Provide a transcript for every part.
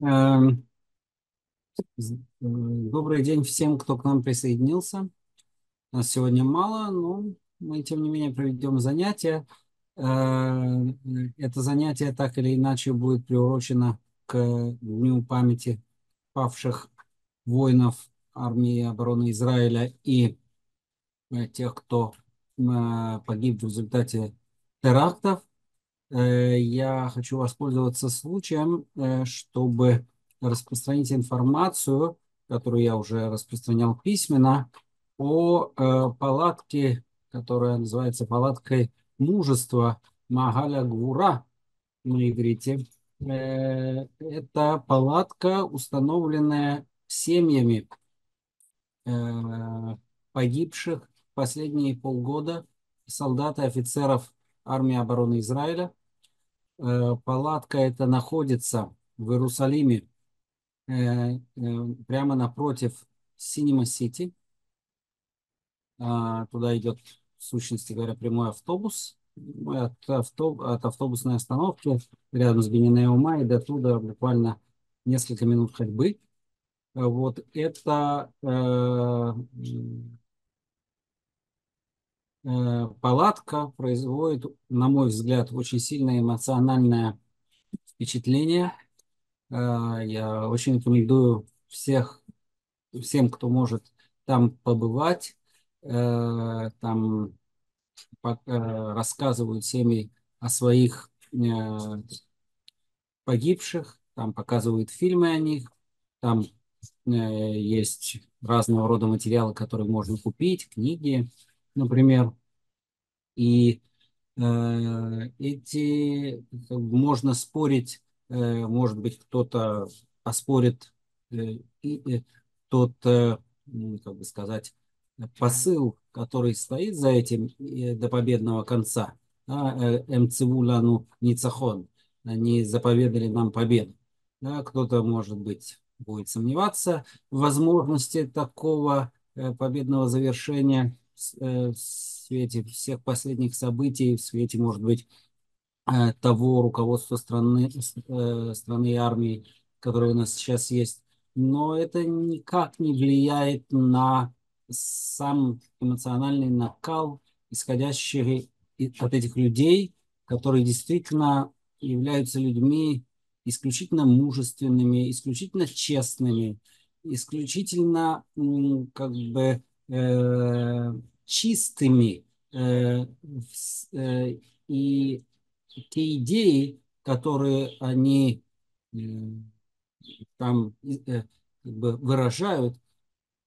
Эм, э, Добрый день всем, кто к нам присоединился. Нас сегодня мало, но мы, тем не менее, проведем занятие. Э, Это занятие так или иначе будет приурочено к Дню памяти павших воинов армии обороны Израиля и э, тех, кто погиб в результате терактов. Э, Я хочу воспользоваться случаем, э, чтобы распространить информацию, которую я уже распространял письменно, о э, палатке, которая называется палаткой мужества Магаля Гвура на иврите. Э, Это палатка, установленная семьями погибших последние полгода солдат и офицеров армии обороны Израиля. Э, Палатка эта находится в Иерусалиме, э, э, прямо напротив Синема-Сити. Туда идет, в сущности говоря, прямой автобус. Мы От, авто- от автобусной остановки рядом с Бенинеума и до туда буквально несколько минут ходьбы. Вот это э, палатка производит, на мой взгляд, очень сильное эмоциональное впечатление. Э, Я очень рекомендую всех, всем, кто может там побывать. Э, Там э, рассказывают семьи о своих э, погибших, там показывают фильмы о них, там э, есть разного рода материалы, которые можно купить, книги, например. И э, эти можно спорить, э, может быть, кто-то оспорит э, тот, как бы сказать, посыл, который стоит за этим до победного конца. Да, э, Эмцевулану Ницахон. Они заповедали нам победу. Кто-то, может быть, будет сомневаться в возможности такого победного завершения в свете всех последних событий, в свете, может быть, э, того руководства страны, э, страны и армии, которое у нас сейчас есть. Но это никак не влияет на сам эмоциональный накал, исходящий от этих людей, которые действительно являются людьми исключительно мужественными, исключительно честными, исключительно как бы э, чистыми. э, в э, и те идеи, которые они э, там э, как бы выражают,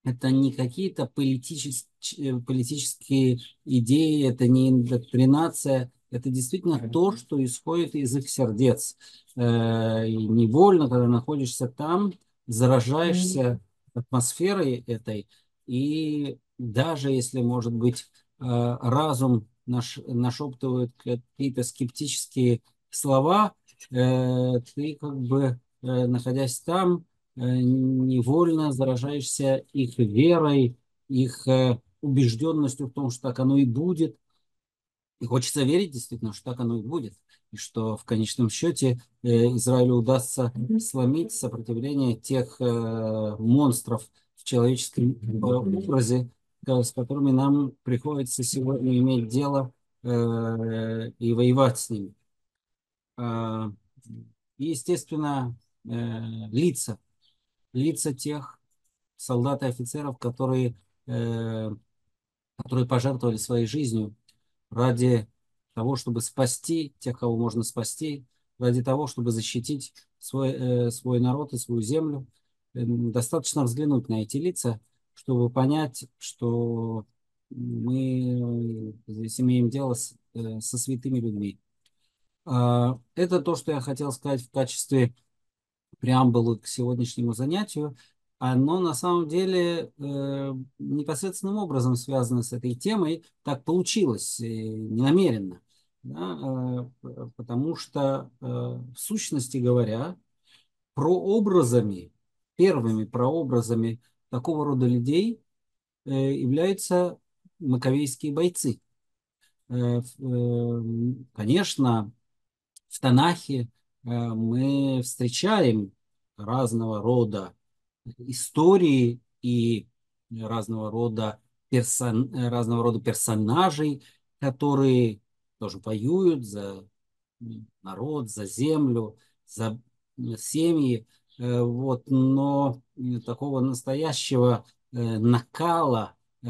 это не какие-то политичес- ч- политические идеи, это не индоктринация, это действительно то, что исходит из их сердец. Э, И невольно, когда находишься там, заражаешься атмосферой этой, и даже если, может быть, э, разум наш, нашептывает какие-то скептические слова, э, ты как бы, э, находясь там, невольно заражаешься их верой, их убежденностью в том, что так оно и будет. И хочется верить действительно, что так оно и будет. И что в конечном счете Израилю удастся сломить сопротивление тех монстров в человеческом образе, с которыми нам приходится сегодня иметь дело э, и воевать с ними. А, И, естественно, э, лица, лица тех солдат и офицеров, которые, э, которые пожертвовали своей жизнью ради того, чтобы спасти тех, кого можно спасти, ради того, чтобы защитить свой, свой народ и свою землю. Э, Достаточно взглянуть на эти лица, чтобы понять, что мы здесь имеем дело с, э, со святыми людьми. А, Это то, что я хотел сказать в качестве преамбулы к сегодняшнему занятию. Оно на самом деле э, непосредственным образом связано с этой темой. Так получилось, э, ненамеренно. Да, э, потому что, э, в сущности говоря, прообразами, первыми прообразами такого рода людей э, являются маковейские бойцы. Э, э, Конечно, в Танахе мы встречаем разного рода истории и разного рода, персон, разного рода персонажей, которые тоже воюют за народ, за землю, за семьи. Э, вот, но такого настоящего э, накала э,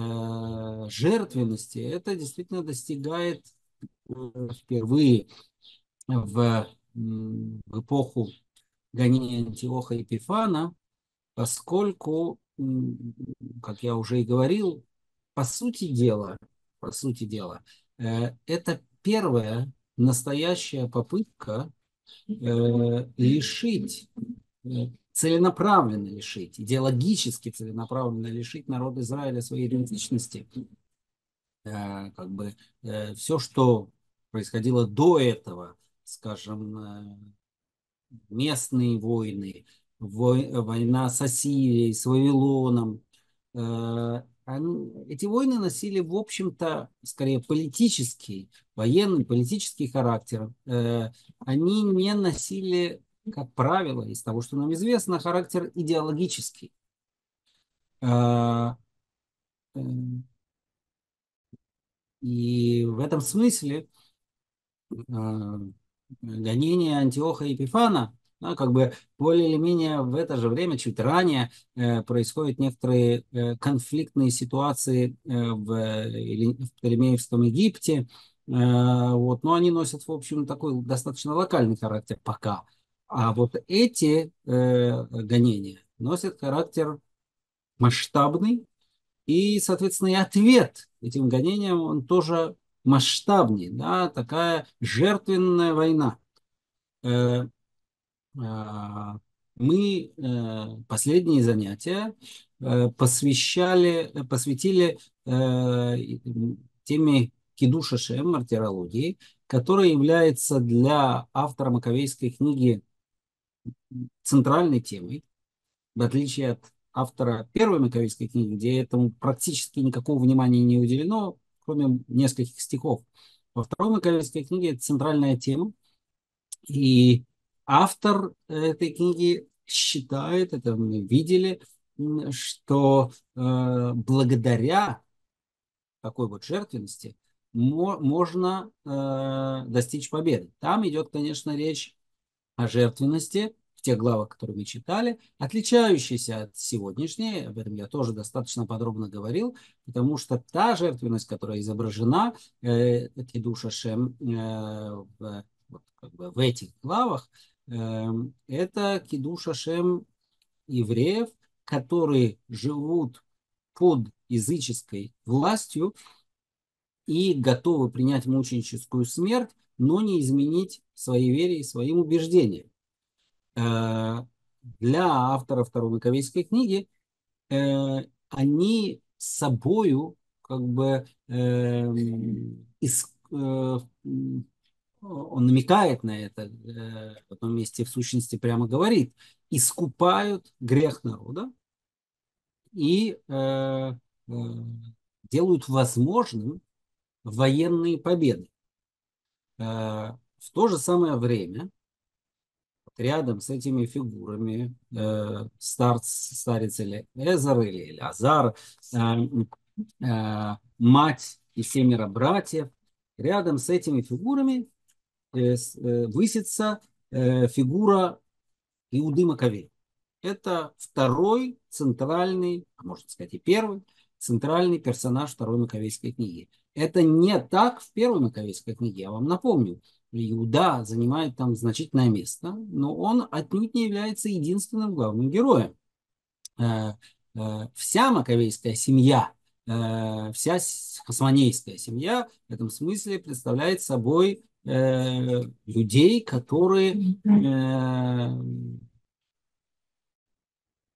жертвенности это действительно достигает впервые в, эпоху гонения Антиоха Епифана, поскольку, как я уже и говорил, по сути дела, по сути дела, это первая настоящая попытка лишить целенаправленно лишить, идеологически целенаправленно лишить народ Израиля своей идентичности, э, как бы э, все, что происходило до этого, скажем, э, местные войны, война с Ассирией, с Вавилоном, эти войны носили, в общем-то, скорее политический, военный, политический характер. Они не носили как правило, из того, что нам известно, характер идеологический. А, э, и в этом смысле а, гонение Антиоха Епифана, да, как бы более или менее в это же время, чуть ранее, э, происходят некоторые э, конфликтные ситуации в, в Птолемеевском Египте, вот, но они носят, в общем, такой достаточно локальный характер пока. А вот эти э, гонения носят характер масштабный, и, соответственно, и ответ этим гонениям, он тоже масштабнее, да, такая жертвенная война. Э, э, мы э, последние занятия э, посвящали, посвятили э, теме Кидуша Шем, мартирологии, которая является для автора Маковейской книги центральной темой, в отличие от автора первой Маковейской книги, где этому практически никакого внимания не уделено, кроме нескольких стихов. Во второй Маковейской книге это центральная тема, и автор этой книги считает, это мы видели, что э, благодаря такой вот жертвенности мо можно э, достичь победы. Там идет, конечно, речь о жертвенности в тех главах, которые мы читали, отличающейся от сегодняшней, об этом я тоже достаточно подробно говорил, потому что та жертвенность, которая изображена, э, душа Шем, э, в, вот, как бы в этих главах, э, это кидуша Шем евреев, которые живут под языческой властью и готовы принять мученическую смерть, но не изменить своей вере и своим убеждениям. Э, для автора Второй Маковейской книги э, они собою как бы эм, э, он намекает на это, в одном месте в сущности прямо говорит, искупают грех народа и делают возможным военные победы. В то же самое время рядом с этими фигурами э, старц, старец или Эзар или Азар, э, э, мать и семеро братьев, рядом с этими фигурами э, э, высится э, фигура Иуды Маковей. Это второй центральный, а можно сказать и первый, центральный персонаж второй Маковейской книги. Это не так в первой Маковейской книге, я вам напомню. Иуда занимает там значительное место, но он отнюдь не является единственным главным героем. Э, э, вся маковейская семья, э, вся хасманейская семья в этом смысле представляет собой людей, которые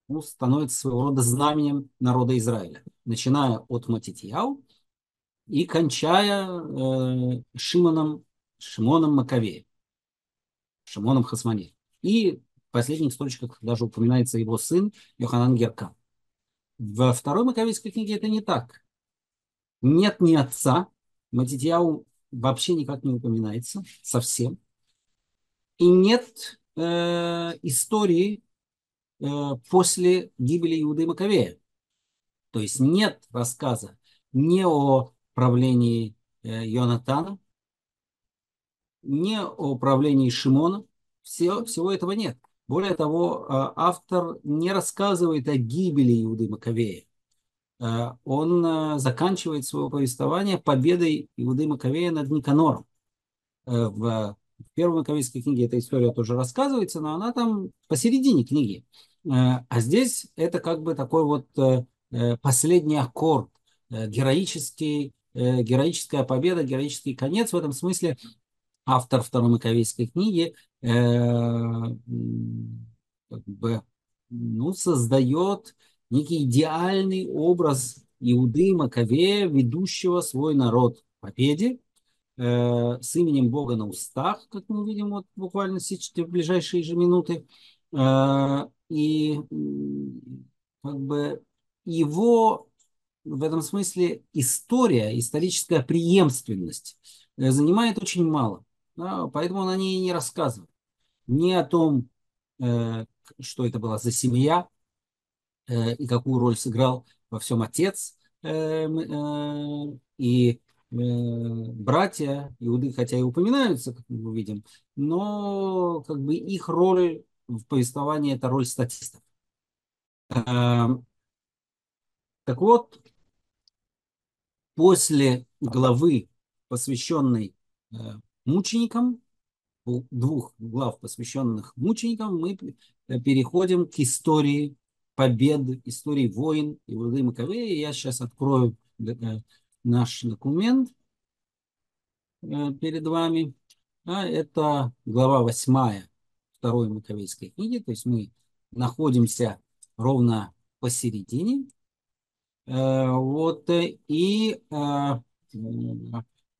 ну, становятся своего рода знаменем народа Израиля, начиная от Матитьяу и кончая Шимоном Шимоном Маковеем, Шимоном Хасмане. И в последних строчках даже упоминается его сын Йоханан Геркан. Во второй Маковейской книге это не так. Нет ни отца, Матитьяу вообще никак не упоминается, совсем. И нет э, истории после гибели Иуды Маковея. То есть нет рассказа не о правлении Йонатана, не о правлении Шимона. Все, всего этого нет. Более того, автор не рассказывает о гибели Иуды Маковея. Он заканчивает свое повествование победой Иуды Маковея над Никанором. В первой Маковейской книге эта история тоже рассказывается, но она там посередине книги. Э, а здесь это как бы такой вот э, э, последний аккорд, героический, героическая победа, героический конец. В этом смысле автор второй Маковейской книги как бы, ну, создает некий идеальный образ Иуды Маковея, ведущего свой народ к победе, Э, с именем Бога на устах, как мы увидим вот буквально сейчас, в ближайшие же минуты. Э, и как бы его в этом смысле история, историческая преемственность э, занимает очень мало. Да, поэтому он о ней не рассказывает. Ни о том, что это была за семья и какую роль сыграл во всем отец, и Э, братья Иуды, хотя и упоминаются, как мы увидим, но как бы их роль в повествовании это роль статистов. Эм, так вот, после главы, посвященной э, мученикам, двух глав, посвященных мученикам, мы э, переходим к истории побед, истории войн Иуды Маковея. Я сейчас открою наш документ э, перед вами. А это глава 8 второй Маковейской книги. То есть мы находимся ровно посередине. Э, вот, и э,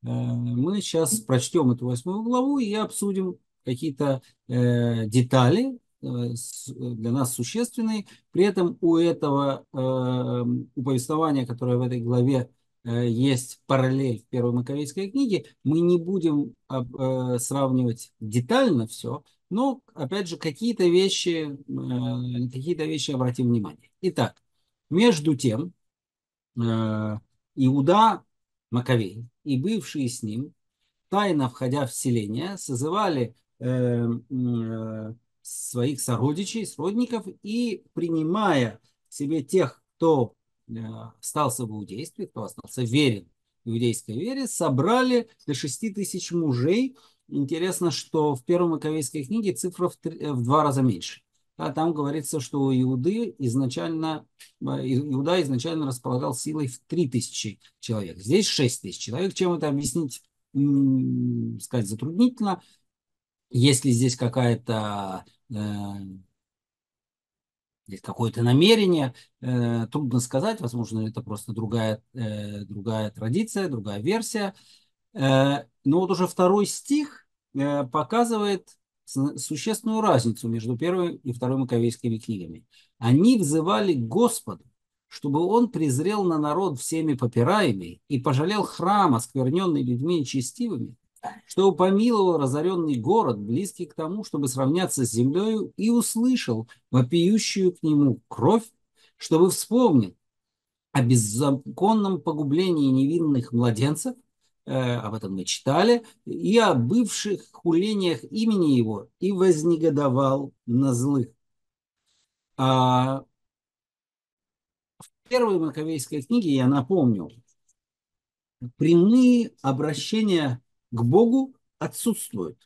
мы сейчас прочтем эту восьмую главу и обсудим какие-то детали, для нас существенные. При этом у этого у повествования, которое в этой главе Э, есть параллель в Первой Маковейской книге. Мы не будем э, сравнивать детально все, но, опять же, какие-то вещи, э, какие-то вещи обратим внимание. Итак, между тем, Иуда Маковей и бывшие с ним, тайно входя в селение, созывали своих сородичей, сродников и принимая себе тех, кто остался в иудействе, кто остался верен иудейской вере, собрали до 6 тысяч мужей. Интересно, что в первой Маковейской книге цифра в два раза меньше. А там говорится, что Иуды изначально, э, Иуда изначально располагал силой в 3 тысячи человек. Здесь 6 тысяч человек. Чем это объяснить, сказать, затруднительно. Если здесь какая-то э, есть какое-то намерение, э, трудно сказать, возможно, это просто другая, другая традиция, другая версия. Но вот уже второй стих показывает существенную разницу между первой и второй Маковейскими книгами. Они взывали Господу, чтобы он презрел на народ всеми попираемый и пожалел храм, оскверненный людьми нечестивыми, что помиловал разоренный город, близкий к тому, чтобы сравняться с землей, и услышал вопиющую к нему кровь, чтобы вспомнил о беззаконном погублении невинных младенцев, об этом мы читали, и о бывших хулениях имени его, и вознегодовал на злых. А в первой Маковейской книге, я напомню, прямые обращения к Богу отсутствуют.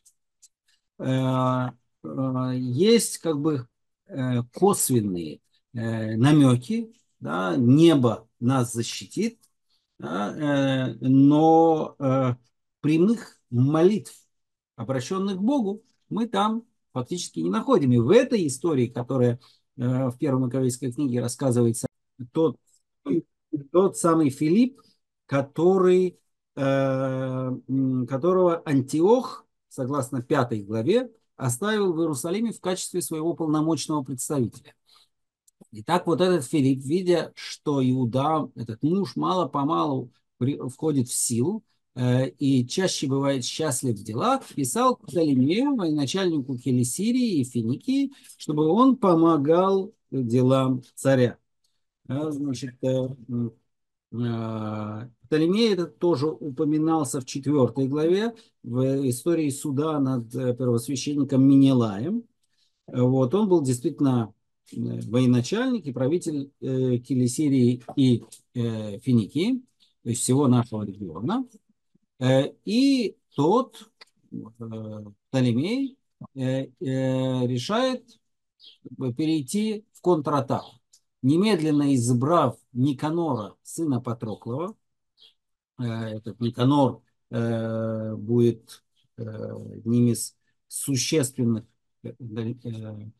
Э, э, есть как бы э, косвенные намеки, да, небо нас защитит, но прямых молитв, обращенных к Богу, мы там фактически не находим. И в этой истории, которая в первой Маковейской книге рассказывается, тот, тот самый Филипп, который Э, которого Антиох, согласно пятой главе, оставил в Иерусалиме в качестве своего полномочного представителя. Итак, вот этот Филипп, видя, что Иуда, этот муж, мало-помалу входит в силу, и чаще бывает счастлив в делах, писал к Птолемею, военачальнику Келесирии и Финикии, чтобы он помогал делам царя. Значит, Птолемей этот тоже упоминался в четвертой главе в истории суда над первосвященником Минелаем. Вот, он был действительно военачальник и правитель э, Килисирии и э, Финикии, то есть всего нашего региона. Э, и тот, э, Птолемей, э, э, решает перейти в контратаку. Немедленно избрав Никанора, сына Патроклова, э, этот Никанор э, будет э, одним из существенных э, э,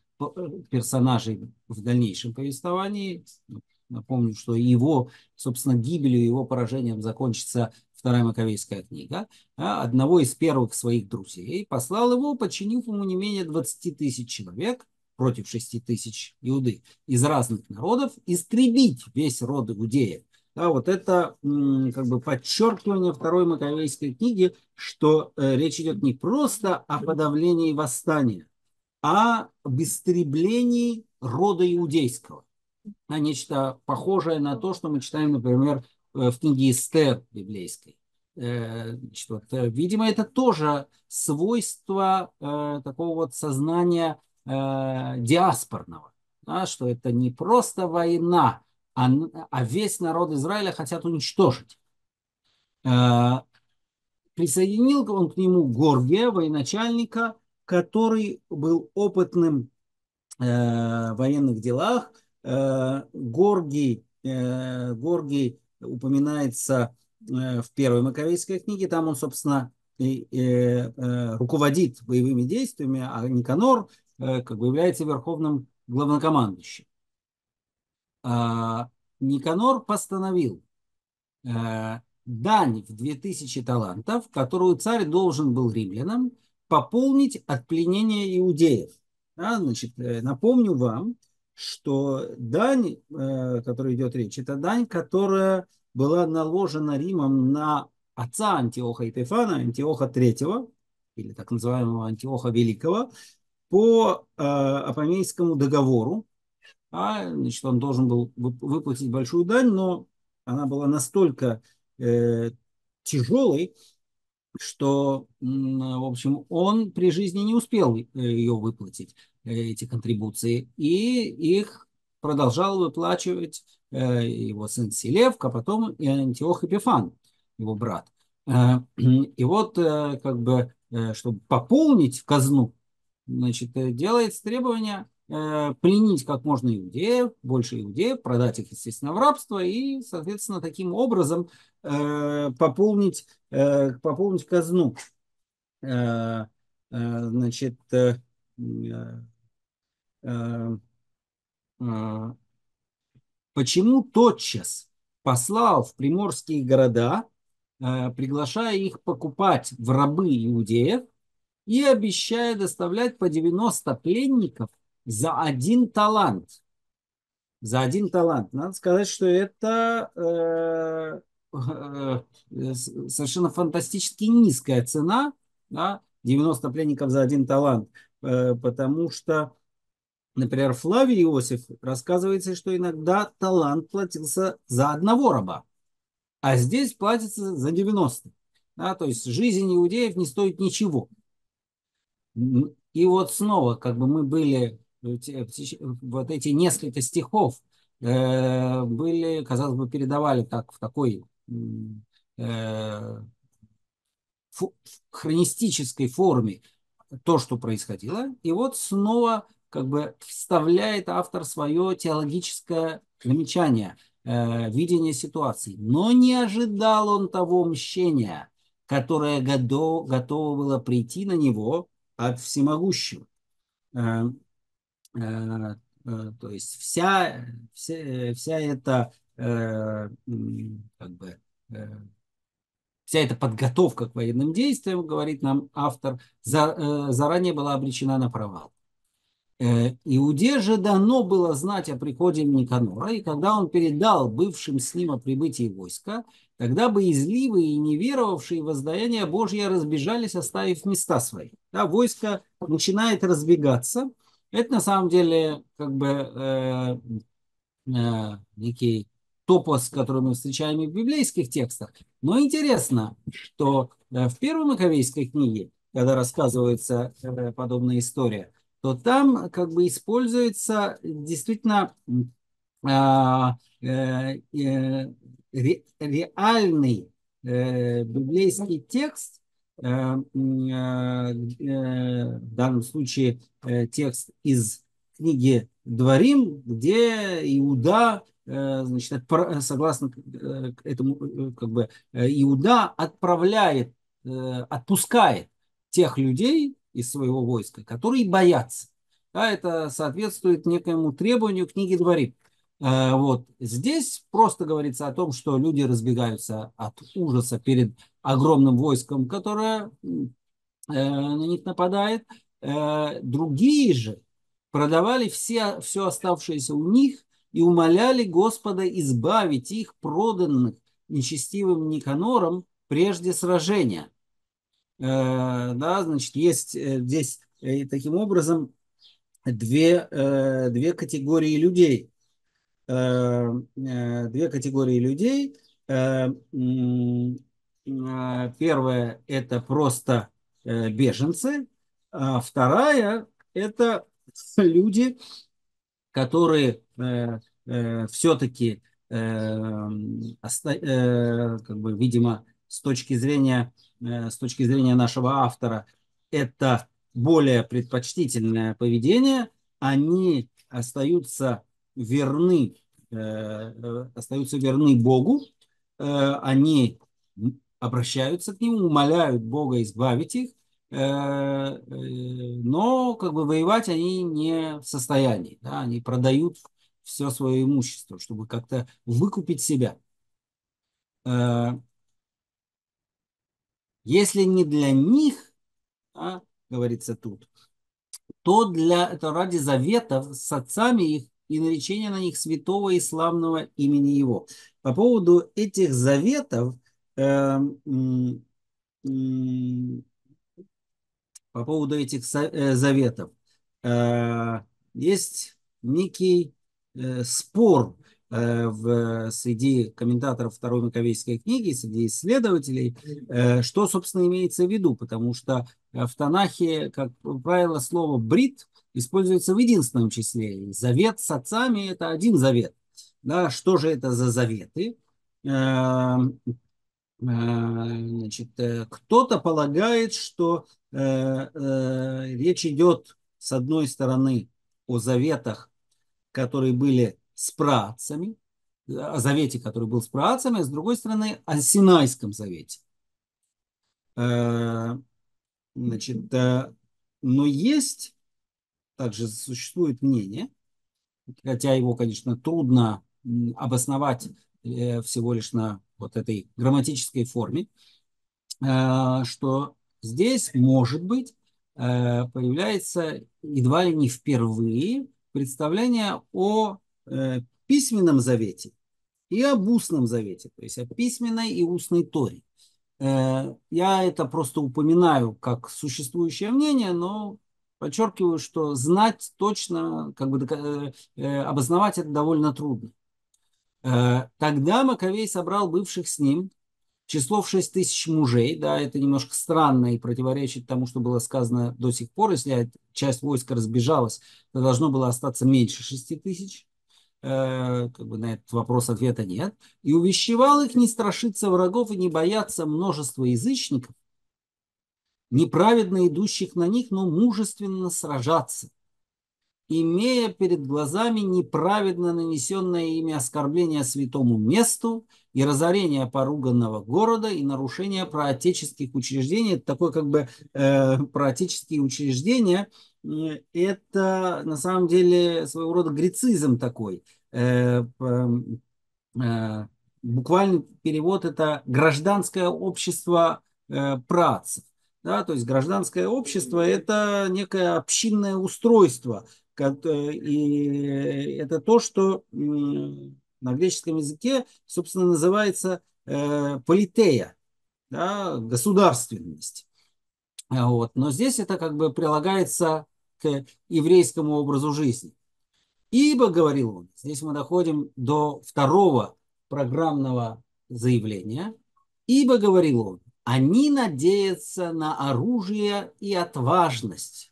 персонажей в дальнейшем повествовании. Напомню, что его, собственно, гибелью, его поражением закончится вторая Маковейская книга, а одного из первых своих друзей, послал его, подчинив ему не менее 20 тысяч человек против 6 тысяч иуды из разных народов, истребить весь род иудеев. Да, вот это как бы подчеркивание второй Маковейской книги, что э, речь идет не просто о подавлении восстания, о истреблении рода иудейского. А нечто похожее на то, что мы читаем, например, э, в книге Эстер библейской. Э, значит, вот, э, видимо, это тоже свойство э, такого вот сознания э, диаспорного, да, что это не просто война, а, а весь народ Израиля хотят уничтожить. Э, присоединил он к нему Горгия, военачальника, который был опытным э, в военных делах. Э, Горгий, э, Горгий упоминается э, в первой Маковейской книге. Там он, собственно, и, э, руководит боевыми действиями, а Никанор как бы является верховным главнокомандующим. Э, Никанор постановил дань в 2000 талантов, которую царь должен был римлянам, пополнить от пленения иудеев. Да, значит, э, напомню вам, что дань, э, о которой идет речь, это дань, которая была наложена Римом на отца Антиоха Епифана, Антиоха III, или так называемого Антиоха Великого, по э, Апомейскому договору. А, значит, он должен был выплатить большую дань, но она была настолько э, тяжелой, что, в общем, он при жизни не успел э, ее выплатить, э, эти контрибуции, и их продолжал выплачивать э, его сын Селевк, а потом и Антиох Эпифан, его брат. И вот, как бы, чтобы пополнить казну, значит, делается требование пленить как можно иудеев, больше иудеев, продать их, естественно, в рабство и, соответственно, таким образом э, пополнить, э, пополнить казну. Значит, почему тотчас послал в приморские города, приглашая их покупать в рабы иудеев и обещая доставлять по 90 пленников за один талант. За один талант. Надо сказать, что это э, э, совершенно фантастически низкая цена, да, 90 пленников за один талант, э, потому что, например, Флавий Иосиф рассказывается, что иногда талант платился за одного раба, а здесь платится за 90. Да, то есть жизнь иудеев не стоит ничего. И вот снова, как бы мы были вот эти несколько стихов э, были, казалось бы, передавали так в такой э, хронистической форме то, что происходило. И вот снова как бы вставляет автор свое теологическое замечание, э, видение ситуации. Но не ожидал он того мщения, которое готов, готово было прийти на него от всемогущего. Э, э, то есть вся, вся, вся эта э, как бы вся эта подготовка к военным действиям, говорит нам автор, заранее была обречена на провал. Иуде же дано было знать о приходе Никанора, и когда он передал бывшим с ним о прибытии войска, тогда бы изливы и неверовавшие в воздаяние Божье разбежались, оставив места свои. Да, войско начинает разбегаться. Это на самом деле как бы э, э, некий топос, который мы встречаем и в библейских текстах. Но интересно, что э, в первой Маковейской книге, когда рассказывается э, подобная история, то там как бы используется действительно а, э, реальный библейский текст, в данном случае текст из книги Дворим, где Иуда Э, значит, согласно э, этому, э, как бы, Иуда отправляет, отпускает тех людей из своего войска, которые боятся. Да, это соответствует некоему требованию книги Дворим. Вот. Здесь просто говорится о том, что люди разбегаются от ужаса перед огромным войском, которое на них нападает. Другие же продавали все, все оставшееся у них и умоляли Господа избавить их, проданных нечестивым Никанором, прежде сражения. Э, да, значит, есть э, здесь э, таким образом две, две категории людей. Две категории людей. Первая – это просто беженцы, а вторая – это люди, которые э, э, все-таки, э, э, как бы, видимо, с точки зрения, э, с точки зрения нашего автора, это более предпочтительное поведение, они остаются верны, э, э остаются верны Богу, э, они обращаются к Нему, умоляют Бога избавить их, Э, э, но как бы воевать они не в состоянии. Да? Они продают все свое имущество, чтобы как-то выкупить себя. Э, если не для них, а, говорится тут, то для это ради заветов с отцами их и наречения на них святого и славного имени его. По поводу этих заветов по поводу этих э, заветов. Э, есть некий э, спор в, среди комментаторов Второй Маковейской книги, среди исследователей, что, собственно, имеется в виду, потому что в Танахе, как правило, слово «брит» используется в единственном числе. завет с отцами – это один завет. Да, что же это за заветы? Значит, кто-то полагает, что Э, э, речь идет, с одной стороны, о заветах, которые были с працами, о завете, который был с працами, а с другой стороны, о Синайском завете. Э, значит, но есть, также существует мнение, хотя его, конечно, трудно обосновать всего лишь на вот этой грамматической форме, что Здесь, может быть, э, появляется едва ли не впервые представление о э, письменном завете и об устном завете, то есть о письменной и устной Торе. Э, я это просто упоминаю как существующее мнение, но подчеркиваю, что знать точно, как бы обосновать это довольно трудно. Тогда Маковей собрал бывших с ним число в 6 тысяч мужей, да, это немножко странно и противоречит тому, что было сказано до сих пор. Если часть войска разбежалась, то должно было остаться меньше 6 тысяч. Э, как бы на этот вопрос ответа нет. И увещевал их не страшиться врагов и не бояться множества язычников, неправедно идущих на них, но мужественно сражаться – имея перед глазами неправедно нанесенное ими оскорбление святому месту и разорение поруганного города и нарушение проотеческих учреждений. Это такое как бы э, проотеческие учреждения. Это на самом деле своего рода грецизм такой. Э, э, буквальный перевод это гражданское общество э, працев. Да, то есть гражданское общество – это некое общинное устройство, Э, и это то, что на греческом языке, собственно, называется э, политея, да, государственность. Вот. Но здесь это как бы прилагается к еврейскому образу жизни. Ибо, говорил он, здесь мы доходим до второго программного заявления, ибо, говорил он, они надеются на оружие и отважность,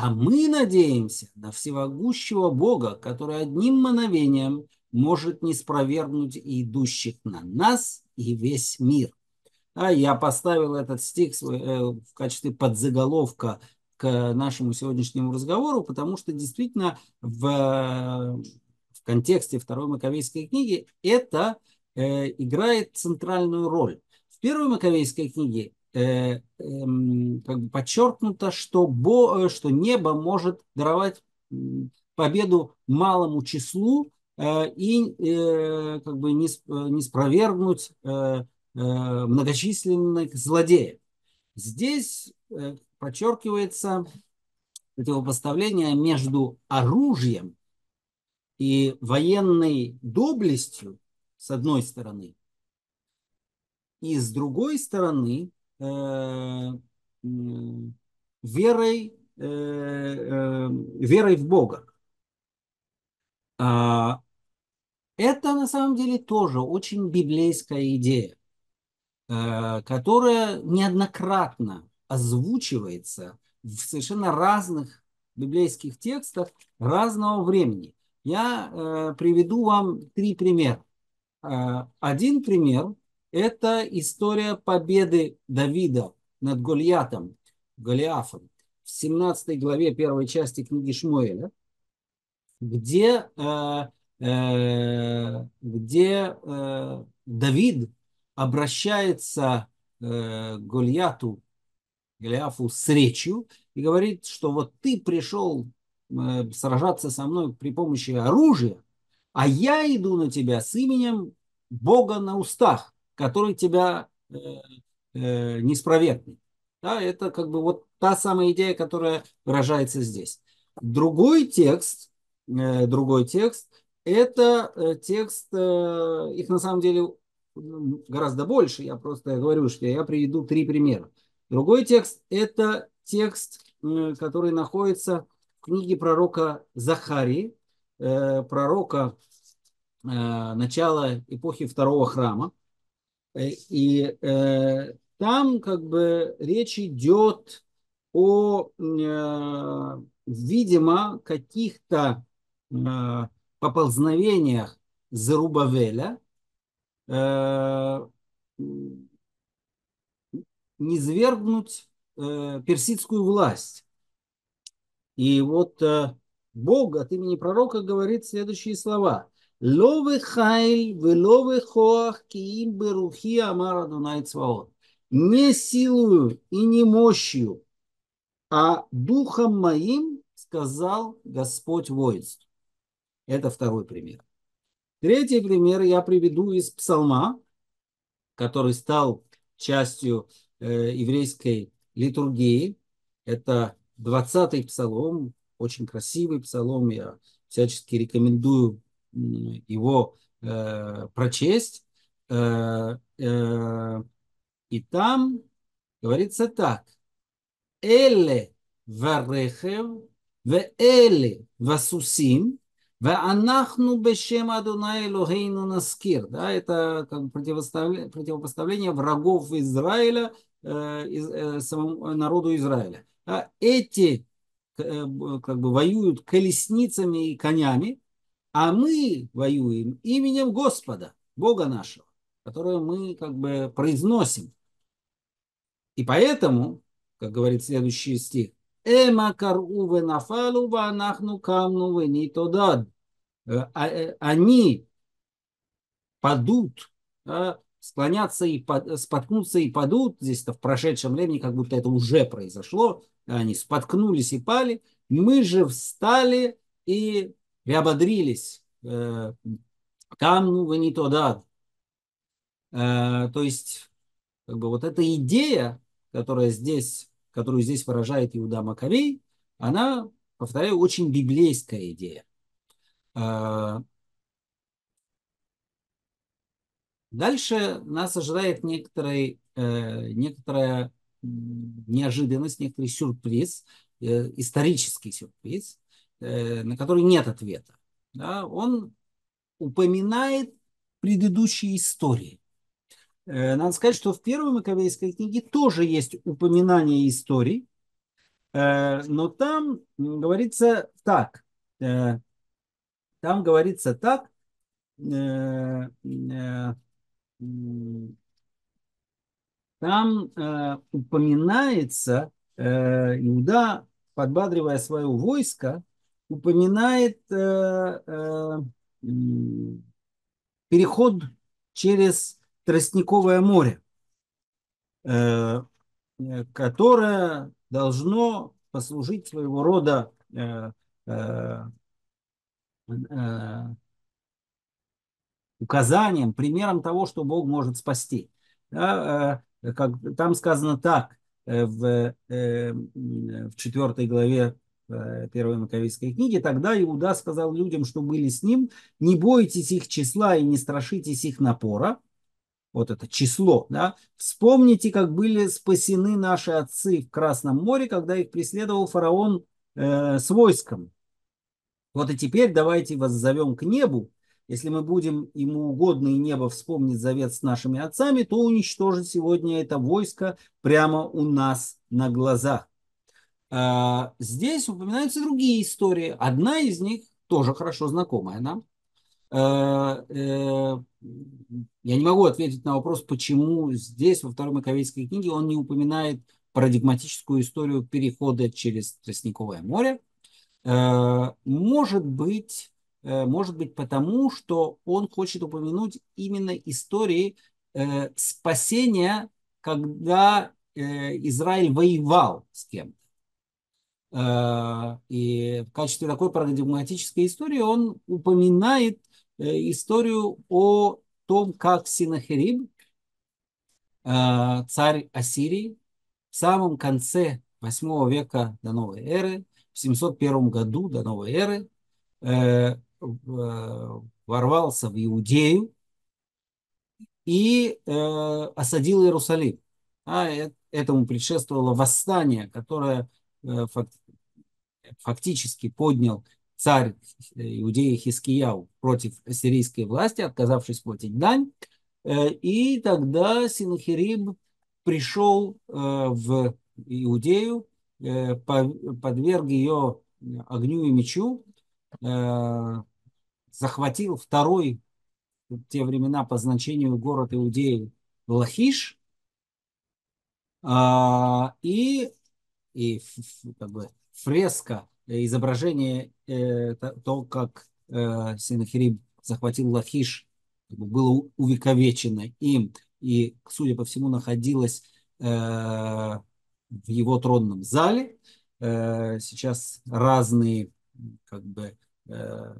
а мы надеемся на всевогущего Бога, который одним мановением может не спровергнуть идущих на нас и весь мир. А я поставил этот стих э, в качестве подзаголовка к нашему сегодняшнему разговору, потому что действительно в, в контексте второй Маковейской книги это э, играет центральную роль. В первой Маковейской книге как бы подчеркнуто, что, Бо, э, что небо может даровать победу малому числу э, и э, как бы не, не спровергнуть э, многочисленных злодеев. Здесь подчеркивается противопоставление между оружием и военной доблестью с одной стороны и с другой стороны э, верой, э, э, верой в Бога. А, это на самом деле тоже очень библейская идея, которая неоднократно озвучивается в совершенно разных библейских текстах разного времени. Я приведу вам три примера. один пример это история победы Давида над Гольятом, Голиафом в 17 главе первой части книги Шмуэля, где, э, э, где э, Давид обращается э, к Гольяту, Голиафу с речью и говорит, что вот ты пришел э, сражаться со мной при помощи оружия, а я иду на тебя с именем Бога на устах который тебя э, э, не спровергнет. Да, это как бы вот та самая идея, которая выражается здесь. Другой текст, э, другой текст, это э, текст, э, их на самом деле гораздо больше, я просто говорю, что я приведу три примера. Другой текст – это текст, который находится в книге пророка Захарии, э, пророка э, начала эпохи второго храма. Э, и э, там как бы речь идет о, э, видимо, каких-то э, поползновениях Зарубавеля, э, низвергнуть э, персидскую власть. И вот э, Бог от имени пророка говорит следующие слова. Ловы хайль, веловы хоах, киим берухи, амар Адунай Цваот. Не силою и не мощью, а духом моим, сказал Господь воинств. Это второй пример. Третий пример я приведу из псалма, который стал частью э, еврейской литургии. Это 20-й псалом, очень красивый псалом. Я всячески рекомендую его э, прочесть. Э, э, и там говорится так. Эле варехев, в эле васусим, ве анахну бешем Адуна Элохейну наскир. Да, это как бы противопоставление, противопоставление врагов Израиля э, из, э, самому народу Израиля. Да, эти э, как бы воюют колесницами и конями, а мы воюем именем Господа, Бога нашего, которое мы как бы произносим. И поэтому, как говорит следующий стих, Эма кару нафалу ванахну камну не тодад. Э, а, э, они падут, склонятся и споткнутся и падут. Здесь-то в прошедшем времени, как будто это уже произошло. Они споткнулись и пали. Мы же встали и приободрились. Э, Камну вы не то да. Э, то есть, как бы вот эта идея, которая здесь, которую здесь выражает Иуда Маковей, она, повторяю, очень библейская идея. Э, Дальше нас ожидает некоторый, э, некоторая неожиданность, некоторый сюрприз, э, исторический сюрприз, на который нет ответа. Да? Он упоминает предыдущие истории. Э, надо сказать, что в первой Маковейской книге тоже есть упоминание историй, э, но там говорится так. Э, там говорится так. Там упоминается Иуда, подбадривая свое войско, упоминает переход через Тростниковое море, э, которое должно послужить своего рода э, э, указанием, примером того, что Бог может спасти. Да, как, там сказано так в, в четвертой главе первой Маковейской книги, тогда Иуда сказал людям, что были с ним, не бойтесь их числа и не страшитесь их напора. Вот это число. Да? Вспомните, как были спасены наши отцы в Красном море, когда их преследовал фараон э, с войском. Вот и теперь давайте вас зовем к небу. Если мы будем ему угодно и небо вспомнить завет с нашими отцами, то уничтожить сегодня это войско прямо у нас на глазах. А, здесь упоминаются другие истории. Одна из них тоже хорошо знакомая нам. А, э, я не могу ответить на вопрос, почему здесь, во второй Маковейской книге, он не упоминает парадигматическую историю перехода через Тростниковое море. А, может быть, э, может быть потому, что он хочет упомянуть именно истории э, спасения, когда Израиль воевал с кем-то. Э, и в качестве такой парадигматической истории он упоминает э, историю о том, как Синахериб, э, царь Ассирии, в самом конце 8 века до новой эры, в 701 году до новой эры, ворвался в Иудею и осадил Иерусалим. А этому предшествовало восстание, которое фактически поднял царь Иудеи Хискияу против сирийской власти, отказавшись платить дань. Э, и тогда Синахириб пришел э, в Иудею, подверг ее огню и мечу, захватил второй в те времена по значению город Иудеи Лахиш, и и как бы фреска, э, изображение э, то, как э, Синахириб захватил Лахиш, было увековечено им и, судя по всему, находилось э, в его тронном зале. Э, сейчас разные как бы э,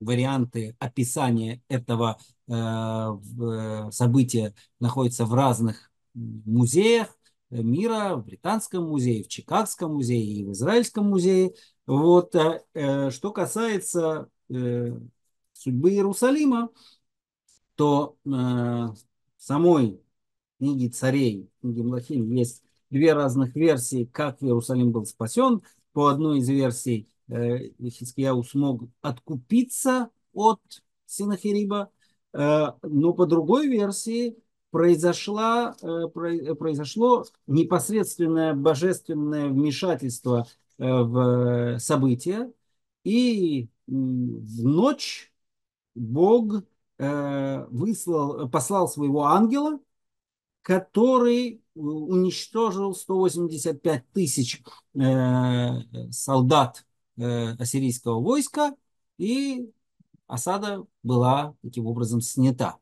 варианты описания этого э, события находятся в разных музеях мира, в Британском музее, в Чикагском музее и в Израильском музее. Вот. Э, э, что касается э, судьбы Иерусалима, то в самой книге царей, книге Млахим, есть две разных версии, как Иерусалим был спасен. По одной из версий Хискияу смог откупиться от Синахириба, но по другой версии произошла, э, произошло непосредственное божественное вмешательство э, в события, и в ночь Бог э, выслал, послал своего ангела, который уничтожил 185 тысяч солдат ассирийского войска, и осада была таким образом снята.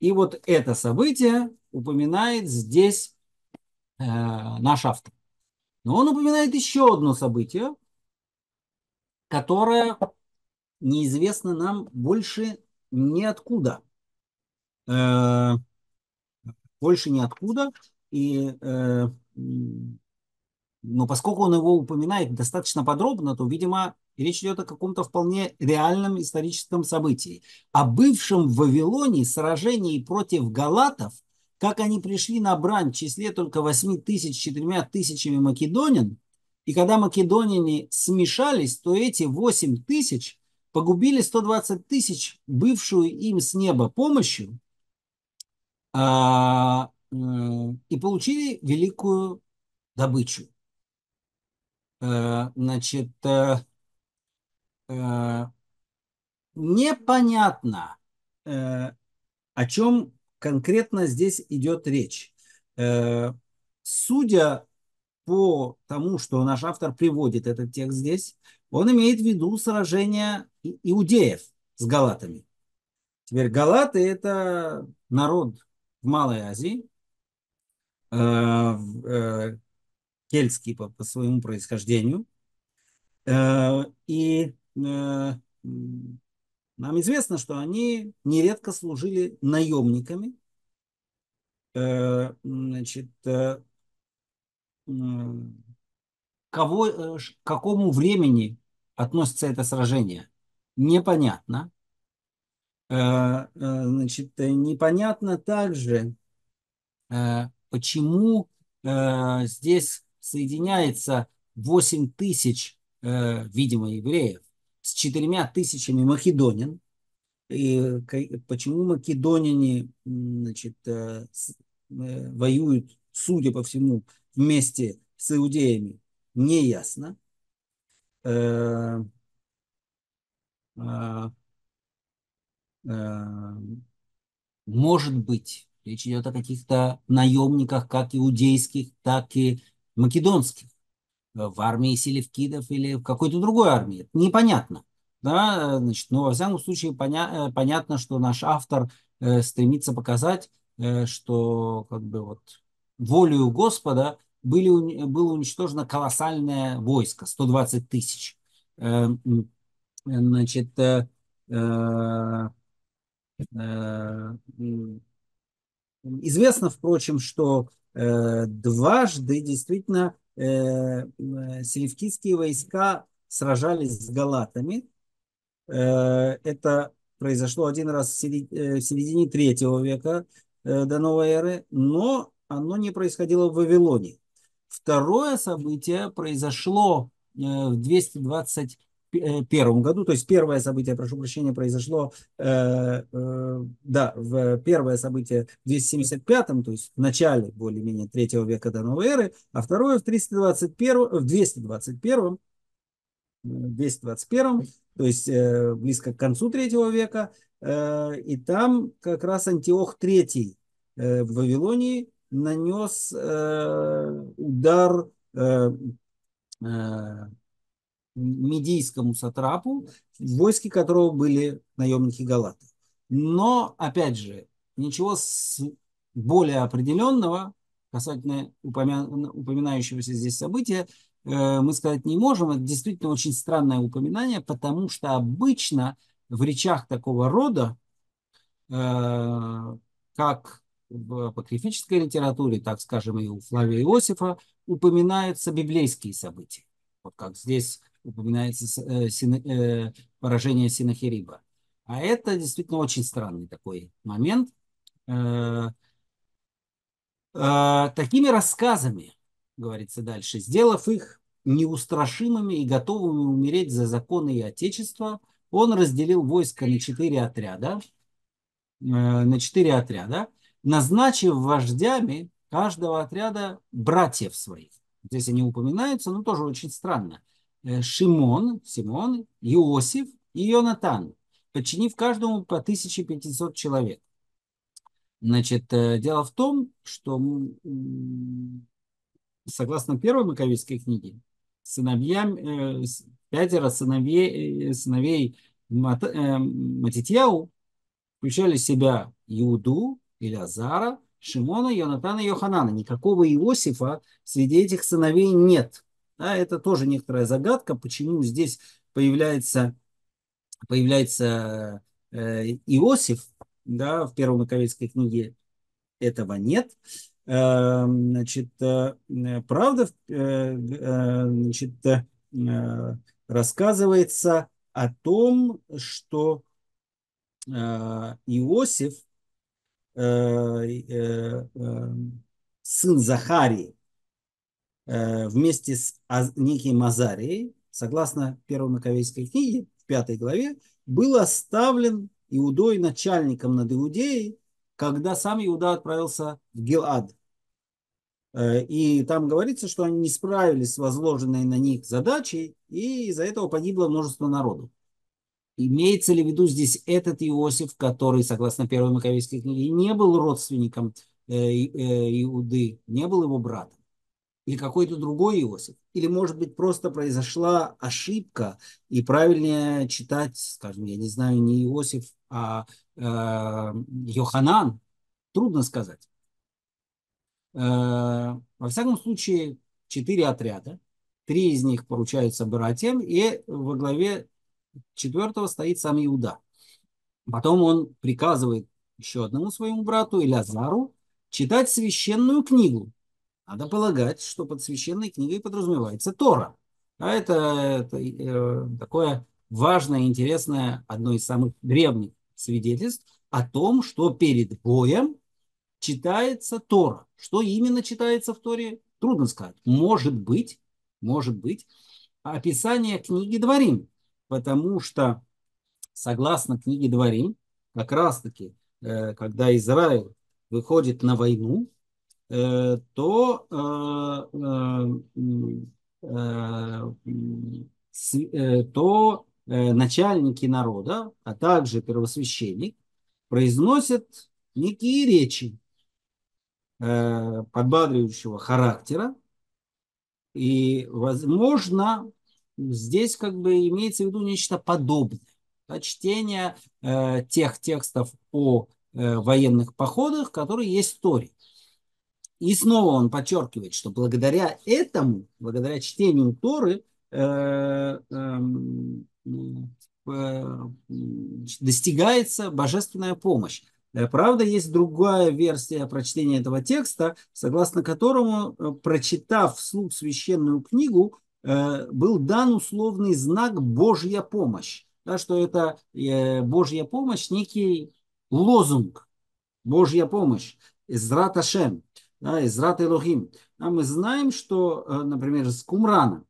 И вот это событие упоминает здесь э, наш автор. Но он упоминает еще одно событие, которое неизвестно нам больше ниоткуда. Э, больше ниоткуда. И, э, но поскольку он его упоминает достаточно подробно, то, видимо, И речь идет о каком-то вполне реальном историческом событии. О бывшем в Вавилоне сражении против галатов, как они пришли на брань в числе только 8 тысяч четырьмя тысячами македонян, и когда македоняне смешались, то эти 8 тысяч погубили 120 тысяч, бывшую им с неба помощью, а, э, и получили великую добычу. Э, значит, э, непонятно, о чем конкретно здесь идет речь. Судя по тому, что наш автор приводит этот текст здесь, он имеет в виду сражение иудеев с галатами. Теперь галаты – это народ в Малой Азии, э, э, кельтский по, по своему происхождению. Э, и нам известно, что они нередко служили наемниками. Значит, кого, к какому времени относится это сражение, непонятно. Значит, непонятно также, почему здесь соединяется 8 тысяч, видимо, евреев с четырьмя тысячами македонин. И почему македоняне значит, воюют, судя по всему, вместе с иудеями, не ясно. Э, э, э, может быть, речь идет о каких-то наемниках, как иудейских, так и македонских, в армии селевкидов или в какой-то другой армии. непонятно. Да, значит, но во всяком случае поня понятно, что наш автор э, стремится показать, э, что как бы вот волею Господа были, было уничтожено колоссальное войско, 120 тысяч. Э, значит, э, э, известно, впрочем, что дважды действительно Э, селевкидские войска сражались с галатами. Э, это произошло один раз в э, середине третьего века до новой эры, но оно не происходило в Вавилоне. Второе событие произошло в 220 1991 э, году, то есть первое событие, прошу прощения, произошло, э, э, да, в первое событие в 275, то есть в начале более-менее третьего века до новой эры, а второе в 321, э, в 221, 221, э, то есть э, близко к концу третьего века, э, и там как раз Антиох III э, в Вавилонии нанес э, удар э, э, медийскому сатрапу, в войске которого были наемники Галаты. Но, опять же, ничего более определенного касательно упомя... упоминающегося здесь события э, мы сказать не можем. Это действительно очень странное упоминание, потому что обычно в речах такого рода, э, как в апокрифической литературе, так скажем, и у Флавия Иосифа, упоминаются библейские события. Вот как здесь упоминается э, э, поражение Синахириба. А это действительно очень странный такой момент. Э, такими рассказами, говорится дальше, сделав их неустрашимыми и готовыми умереть за законы и отечество, он разделил войско на четыре отряда, на четыре отряда, назначив вождями каждого отряда братьев своих. Здесь они упоминаются, но тоже очень странно. Э, Шимон, Симон, Иосиф и Йонатан, подчинив каждому по 1500 человек. Значит, э, дело в том, что согласно первой Маковейской книге, сыновьям, э, пятеро сыновей, сыновей Матитьяу включали в себя Иуду, Илязара, Шимона, Йонатана и Йоханана. Никакого Иосифа среди этих сыновей нет. Да, это тоже некоторая загадка, почему здесь появляется, появляется э, Иосиф, да, в первой Маковецкой книге этого нет. Э, значит, э, правда, э, э, значит, э, рассказывается о том, что э, Иосиф, э, э, э, сын Захарии, э, вместе с неким Азарией, согласно первой Маковейской книге, в пятой главе, был оставлен Иудой начальником над Иудеей, когда сам Иуда отправился в Гилад. Э, и там говорится, что они не справились с возложенной на них задачей, и из-за этого погибло множество народу. Имеется ли в виду здесь этот Иосиф, который, согласно первой Маковейской книге, не был родственником э, э, Иуды, не был его братом? Или какой-то другой Иосиф? Или, может быть, просто произошла ошибка, и правильнее читать, скажем, я не знаю, не Иосиф, а э, Йоханан? Трудно сказать. Э, во всяком случае, четыре отряда. Три из них поручаются братьям, и во главе четвертого стоит сам Иуда. Потом он приказывает еще одному своему брату, Илязару, читать священную книгу. Надо полагать, что под священной книгой подразумевается Тора. А это, это э, такое важное, интересное, одно из самых древних свидетельств о том, что перед боем читается Тора. Что именно читается в Торе, трудно сказать. Может быть, может быть, описание книги Дворим потому что, согласно книге Дворим, как раз-таки, э, когда Израиль выходит на войну, то э, то начальники народа, а также первосвященник произносят некие речи подбадривающего характера, и, возможно, здесь как бы имеется в виду нечто подобное. Да, чтение э, тех текстов о э, военных походах, которые есть в Торе. И снова он подчеркивает, что благодаря этому, благодаря чтению Торы, э, эм, э, достигается божественная помощь. Э, правда, есть другая версия прочтения этого текста, согласно которому, э, прочитав вслух священную книгу, Э, был дан условный знак Божья помощь. Да, что это э, Божья помощь, некий лозунг. Божья помощь. Израт Да, Израт Элохим. А мы знаем, что, э, например, с Кумрана,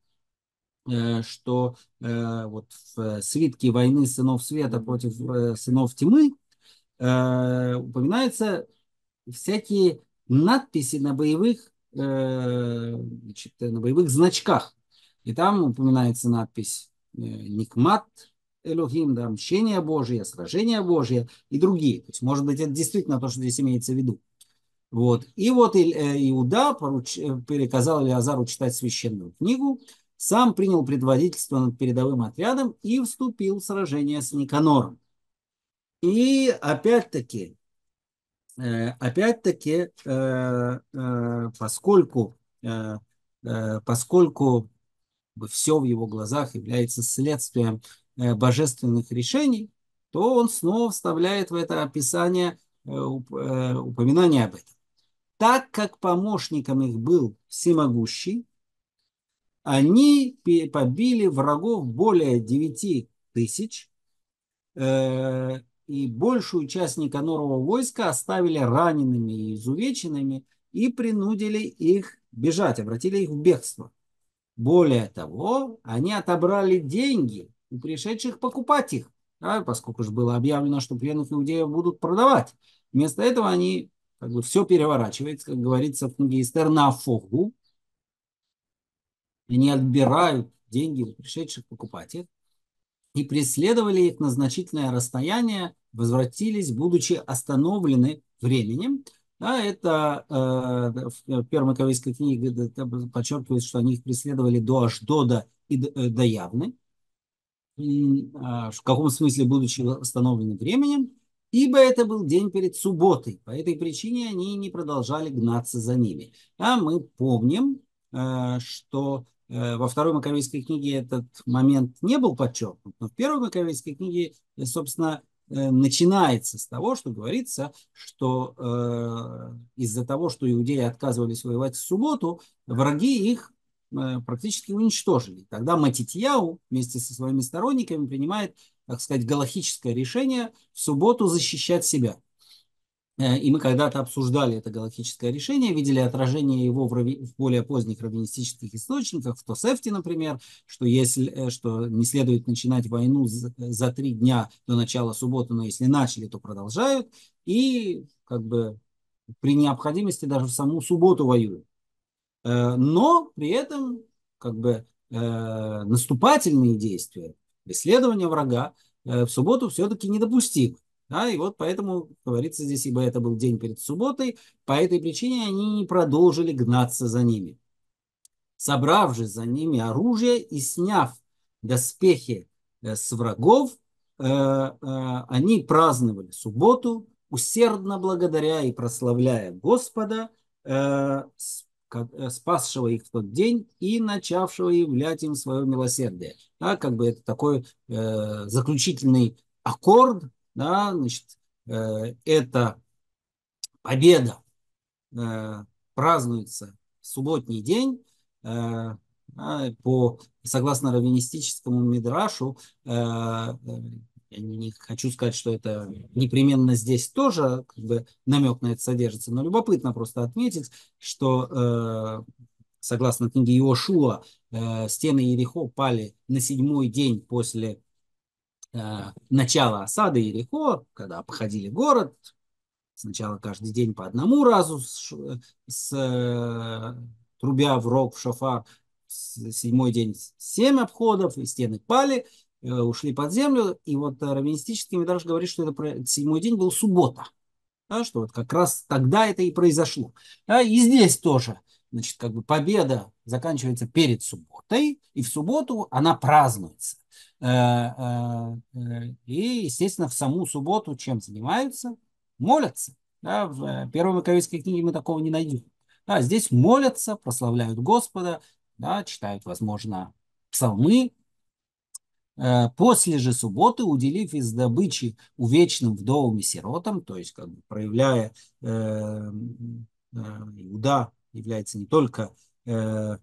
что вот в свитке войны сынов света против сынов тьмы упоминаются всякие надписи на боевых, значит, на боевых значках. И там упоминается надпись э, Никмат Элохим, да, мщение Божие, сражение Божие и другие. То есть, может быть, это действительно то, что здесь имеется в виду. Вот. И вот э, Иуда поруч... Э, переказал Илиазару читать священную книгу, сам принял предводительство над передовым отрядом и вступил в сражение с Никанором. И опять-таки, опять-таки, поскольку, поскольку все в его глазах является следствием э, божественных решений, то он снова вставляет в это описание э, э, упоминание об этом. Так как помощником их был всемогущий, они побили врагов более 9 тысяч, и большую часть Никанорового войска оставили ранеными и изувеченными и принудили их бежать, обратили их в бегство. Более того, они отобрали деньги у пришедших покупать их, да, поскольку же было объявлено, что пленных иудеев будут продавать. Вместо этого они как бы все переворачивается, как говорится в книге Эстер, на фогу. Они отбирают деньги у пришедших покупать их и преследовали их на значительное расстояние, возвратились, будучи остановлены временем, да, это э, в первой Маковейской книге подчеркивает, что они их преследовали до Аждода и э, до Явны. И, э, в каком смысле, будучи остановлены временем, ибо это был день перед субботой. По этой причине они не продолжали гнаться за ними. А мы помним, э, что э, во второй Маковейской книге этот момент не был подчеркнут, но в первой Маковейской книге, э, собственно, начинается с того, что говорится, что из-за того, что иудеи отказывались воевать в субботу, враги их практически уничтожили. Тогда Матитьяу вместе со своими сторонниками принимает, так сказать, галахическое решение в субботу защищать себя. Э, и мы когда-то обсуждали это галактическое решение, видели отражение его в, рави... в более поздних раввинистических источниках, в Тосефте, например, что, если, э, что не следует начинать войну за, за три дня до начала субботы, но если начали, то продолжают, и как бы при необходимости даже в саму субботу воюют. Э, но при этом как бы наступательные действия, преследование врага в субботу все-таки недопустимы. Да, и вот поэтому говорится здесь, ибо это был день перед субботой, по этой причине они не продолжили гнаться за ними. Собрав же за ними оружие и сняв доспехи э, с врагов, э, э, они праздновали субботу, усердно благодаря и прославляя Господа, спасшего их в тот день и начавшего являть им свое милосердие. Да, как бы это такой заключительный аккорд да, значит, э, эта победа э, празднуется в субботний день э, по, согласно раввинистическому мидрашу, я не хочу сказать, что это непременно здесь тоже как бы намек на это содержится, но любопытно просто отметить, что согласно книге Иошуа, стены Ерехо пали на седьмой день после Э, начала осады Ерехо, когда обходили город, сначала каждый день по одному разу с, с э, трубя в рог, в шофар, с, седьмой день семь обходов, и стены пали, э, ушли под землю, и вот раввинистический Мидраш говорит, что это седьмой день был суббота, да, что вот как раз тогда это и произошло. Да, и здесь тоже, значит, как бы победа заканчивается перед субботой, и в субботу она празднуется. Э, э, э, и, естественно, в саму субботу чем занимаются? Молятся. Да, в первой Маковейской книге мы такого не найдем. Да, здесь молятся, прославляют Господа, да, читают, возможно, псалмы. После же субботы, уделив из добычи увечным вдовам и сиротам, то есть как бы проявляя э, э, Иуда является не только э,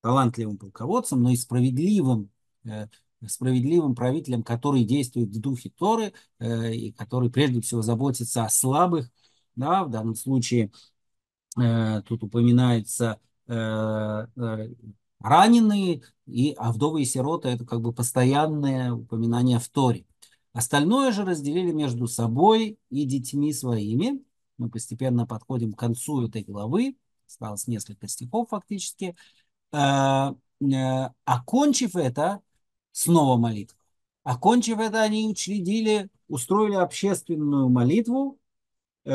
талантливым полководцем, но и справедливым э, справедливым правителем, который действует в духе Торы э, и который прежде всего заботится о слабых. Да, в данном случае э, тут упоминается э, э, раненые, и, вдовы и сироты это как бы постоянное упоминание в Торе. Остальное же разделили между собой и детьми своими. Мы постепенно подходим к концу этой главы. Осталось несколько стихов фактически. Э, э, окончив это, снова молитва. Окончив это, они учредили, устроили общественную молитву э,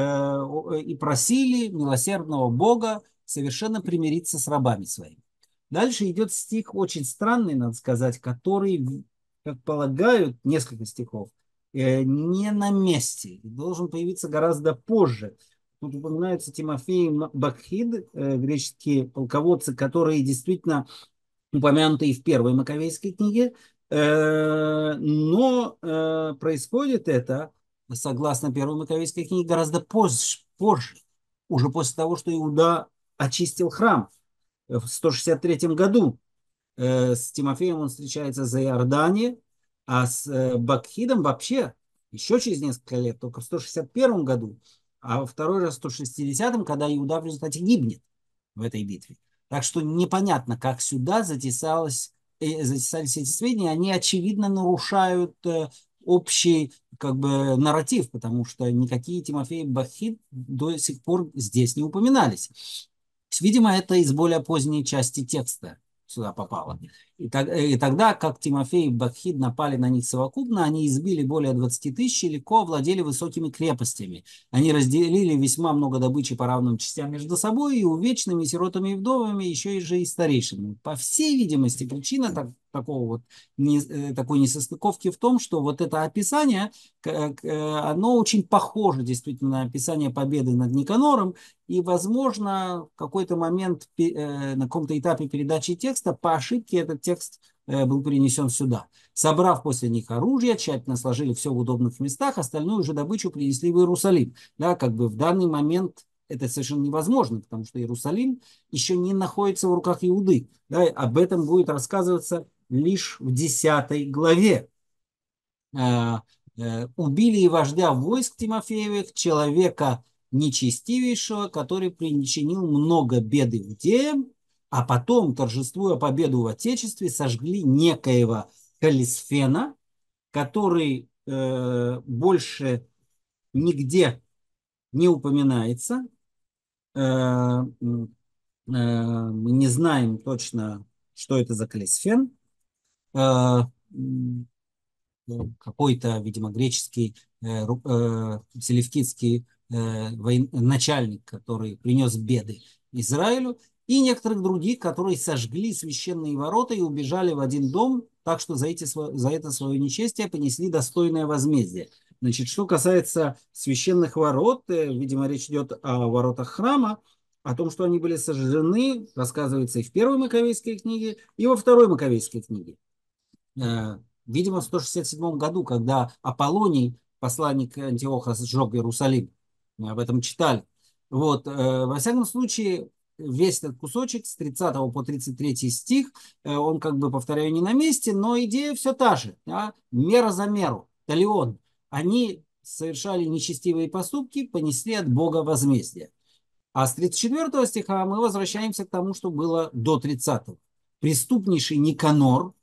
и просили милосердного Бога совершенно примириться с рабами своими. Дальше идет стих очень странный, надо сказать, который, как полагают, несколько стихов, э, не на месте должен появиться гораздо позже. Тут упоминаются Тимофей Бакхид, э, греческие полководцы, которые действительно упомянуты и в первой Маковейской книге, э, но происходит это, согласно первой Маковейской книге, гораздо позже, позже, уже после того, что Иуда очистил храм в 163 году. Э, с Тимофеем он встречается за Иордане, а с Бакхидом вообще еще через несколько лет, только в 161 году, а второй раз в 160 когда Иуда в результате гибнет в этой битве. Так что непонятно, как сюда затесалось, э, затесались эти сведения. Они, очевидно, нарушают э, общий как бы нарратив, потому что никакие Тимофей Бахид до сих пор здесь не упоминались. Видимо, это из более поздней части текста сюда попало. И, так, и тогда, как Тимофей и Бакхид напали на них совокупно, они избили более 20 тысяч и легко овладели высокими крепостями. Они разделили весьма много добычи по равным частям между собой и увечными сиротами и вдовами, еще и же и старейшинами. По всей видимости, причина так, такого вот, не, э, такой несостыковки в том, что вот это описание, оно очень похоже действительно на описание победы над Никанором, и, возможно, в какой-то момент э, на каком-то этапе передачи текста по ошибке этот текст был перенесен сюда. Собрав после них оружие, тщательно сложили все в удобных местах, остальную уже добычу принесли в Иерусалим. Да, как бы в данный момент это совершенно невозможно, потому что Иерусалим еще не находится в руках Иуды. Да, об этом будет рассказываться лишь в 10 главе. Э, э, убили и вождя войск Тимофеевых, человека нечестивейшего, который причинил много беды иудеям, а потом, торжествуя победу в Отечестве, сожгли некоего Калисфена, который э, больше нигде не упоминается. Э, э, мы не знаем точно, что это за Калисфен. Э, какой-то, видимо, греческий, э, э, селевкидский э, войн, начальник, который принес беды Израилю, и некоторых других, которые сожгли священные ворота и убежали в один дом, так что за, эти, за это свое нечестие понесли достойное возмездие. Значит, что касается священных ворот, э, видимо, речь идет о воротах храма, о том, что они были сожжены, рассказывается и в первой Маковейской книге, и во второй Маковейской книге. Э, видимо, в 167 году, когда Аполлоний, посланник Антиоха, сжег Иерусалим. Мы об этом читали. Вот, э, во всяком случае, весь этот кусочек с 30 по 33 стих, он, как бы, повторяю, не на месте, но идея все та же. Да? Мера за меру, талион они совершали нечестивые поступки, понесли от Бога возмездие. А с 34 стиха мы возвращаемся к тому, что было до 30. -го. Преступнейший Никанор,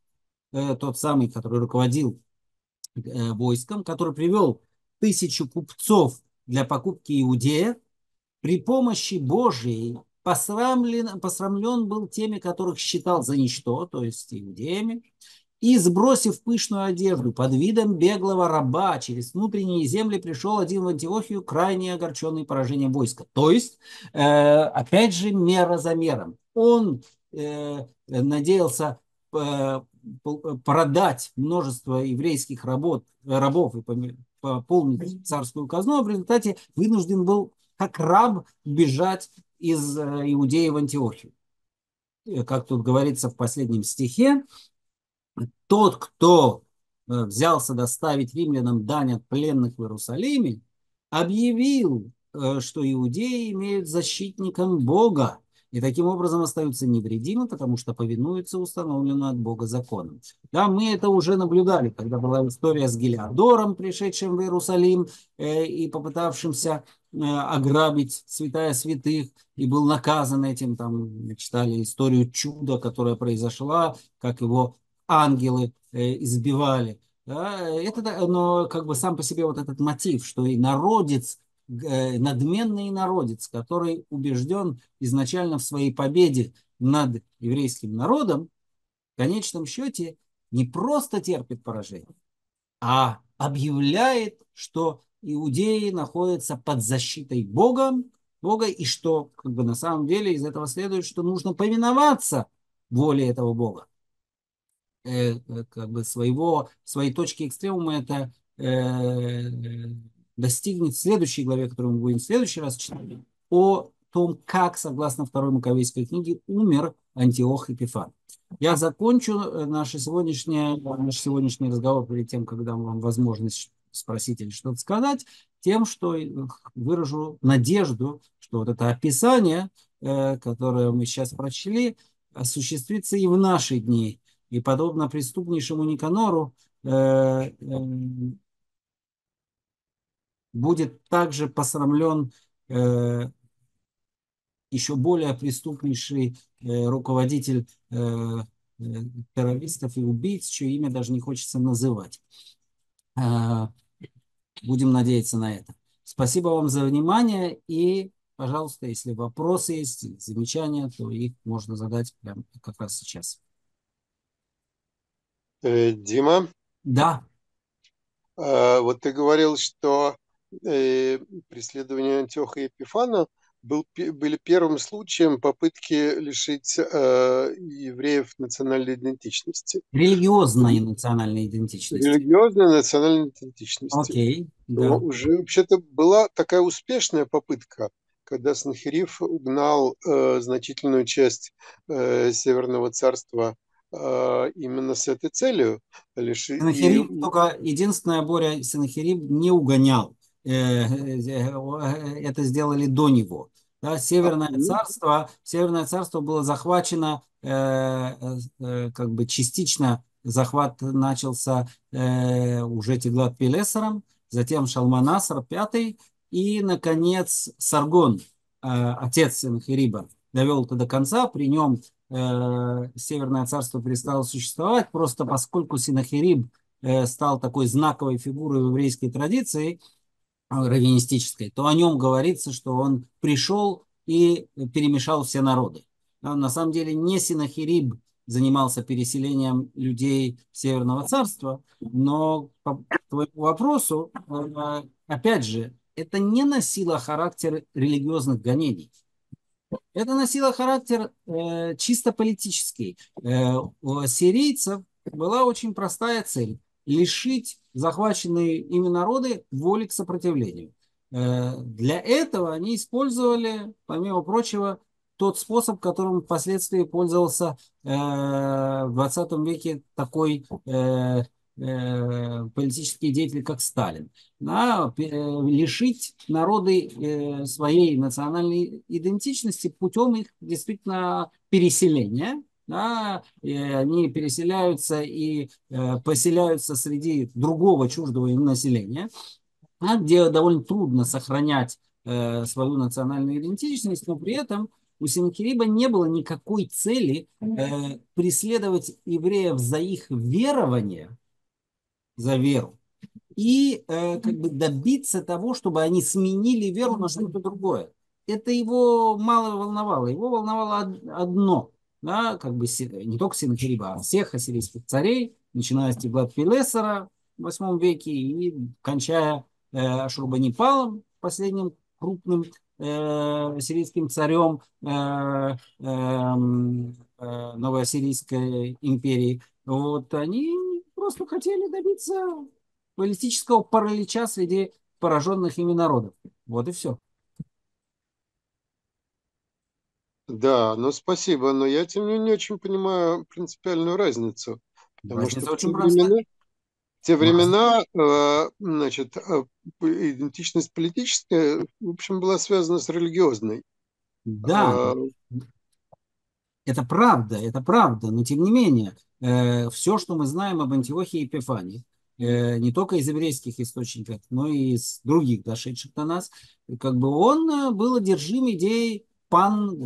э, тот самый, который руководил э, войском, который привел тысячу купцов для покупки Иудея, при помощи Божией посрамлен, посрамлен был теми, которых считал за ничто, то есть иудеями, и, сбросив пышную одежду под видом беглого раба, через внутренние земли пришел один в Антиохию, крайне огорченный поражением войска. То есть, э, опять же, мера за мером. Он э, надеялся э, продать множество еврейских работ, рабов и пополнить царскую казну, а в результате вынужден был как раб бежать из Иудеи в Антиохию. Как тут говорится в последнем стихе, тот, кто э, взялся доставить римлянам дань от пленных в Иерусалиме, объявил, э, что иудеи имеют защитником Бога и таким образом остаются невредимы, потому что повинуются установленным от Бога законам. Да, мы это уже наблюдали, когда была история с Гелиадором, пришедшим в Иерусалим э, и попытавшимся э, ограбить святая святых, и был наказан этим. Там читали историю чуда, которая произошла, как его ангелы э, избивали. Это, но как бы сам по себе вот этот мотив, что и народец, э, надменный народец, который убежден изначально в своей победе над еврейским народом, в конечном счете не просто терпит поражение, а объявляет, что иудеи находятся под защитой Бога, Бога, и что как бы на самом деле из этого следует, что нужно повиноваться воле этого Бога. Э, как бы своего, своей точки экстремума это э, достигнет в следующей главе, которую мы будем в следующий раз читать, о том, как, согласно второй Маковейской книге, умер Антиох Эпифан. Я закончу э, наш сегодняшний, наш сегодняшний разговор перед тем, когда вам возможность спросить или что-то сказать, тем, что выражу надежду, что вот это описание, которое мы сейчас прочли, осуществится и в наши дни, и подобно преступнейшему Никанору э, э, будет также посрамлен э, еще более преступнейший э, руководитель э, э, террористов и убийц, чье имя даже не хочется называть. Будем надеяться на это. Спасибо вам за внимание и, пожалуйста, если вопросы есть, замечания, то их можно задать прямо как раз сейчас. Э, Дима, Да, а, вот ты говорил, что э, преследование Антиоха Епифана был, были первым случаем попытки лишить э, евреев национальной идентичности. религиозной национальной идентичности. Религиозной национальной идентичности. Окей, Но да. уже вообще-то была такая успешная попытка, когда Санхериф угнал э, значительную часть э, Северного царства а, именно с этой целью. Лишь... Сенахериб и... только единственное, Боря, Сенахериб не угонял. Э, э, э, это сделали до него. Да, Северное царство, Северное царство было захвачено, э, э, как бы частично захват начался э, уже Тиглат-Пилесером, затем Шалманасар V и, наконец, Саргон, э, отец Синахириба, довел это до конца. При нем э, Северное царство перестало существовать, просто поскольку Синахириб э, стал такой знаковой фигурой в еврейской традиции, раввинистической, то о нем говорится, что он пришел и перемешал все народы. На самом деле не Синахириб занимался переселением людей Северного царства, но по твоему вопросу, э, опять же, это не носило характер религиозных гонений. Это носило характер э, чисто политический. Э, у сирийцев была очень простая цель – лишить захваченные ими народы воли к сопротивлению. Э, для этого они использовали, помимо прочего, тот способ, которым впоследствии пользовался э, в 20 веке такой э, политический деятель, как Сталин. Э, лишить народы своей национальной идентичности путем их действительно переселения. Да, и они переселяются и э, поселяются среди другого чуждого им населения, а, где довольно трудно сохранять э, свою национальную идентичность, но при этом у Синкириба не было никакой цели э, преследовать евреев за их верование, за веру, и э, как бы добиться того, чтобы они сменили веру на что-то другое. Это его мало волновало. Его волновало одно, да, как бы не только Синахириба, а всех ассирийских царей, начиная с Тиглат-Пилесера в 8 веке и кончая э, Ашурбанипалом, последним крупным э, сирийским царем э, э, э, Новоассирийской империи, вот они просто хотели добиться политического паралича среди пораженных ими народов. Вот и все. Да, ну спасибо, но я тем не менее не очень понимаю принципиальную разницу. Потому Разница что очень времена, те времена, э, значит, э, идентичность политическая, в общем, была связана с религиозной. Да, а... это правда, это правда, но тем не менее, э, все, что мы знаем об Антиохии и Епифании, не только из еврейских источников, но и из других, дошедших до нас, как бы он был одержим идеей пан,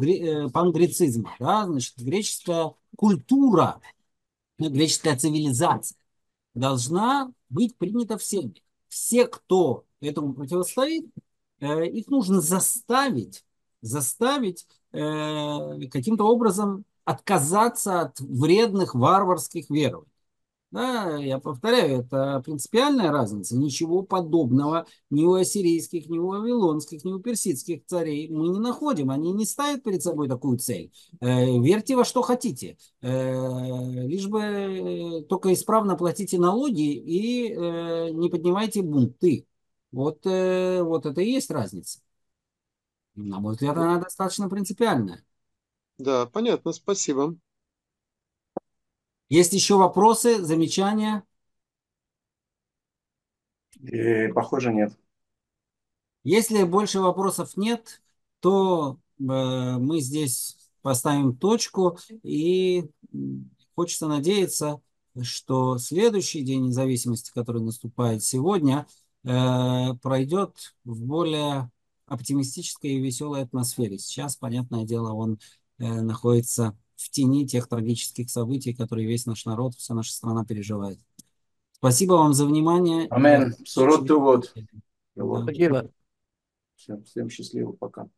пангрецизма, да, значит, греческая культура, греческая цивилизация должна быть принята всеми. Все, кто этому противостоит, э, их нужно заставить, заставить э, каким-то образом отказаться от вредных варварских верований. Да, я повторяю, это принципиальная разница. Ничего подобного ни у ассирийских, ни у вавилонских, ни у персидских царей мы не находим. Они не ставят перед собой такую цель. Э, верьте во что хотите. Э, лишь бы э, только исправно платите налоги и не поднимайте бунты. Вот, вот это и есть разница. На мой взгляд, она достаточно принципиальная. Да, понятно, спасибо. Есть еще вопросы, замечания? И, похоже, нет. Если больше вопросов нет, то э, мы здесь поставим точку и хочется надеяться, что следующий день независимости, который наступает сегодня, э, пройдет в более оптимистической и веселой атмосфере. Сейчас, понятное дело, он э, находится в тени тех трагических событий, которые весь наш народ, вся наша страна переживает. Спасибо вам за внимание. Амин. Сурот вот. Спасибо. Всем, всем счастливо. Пока.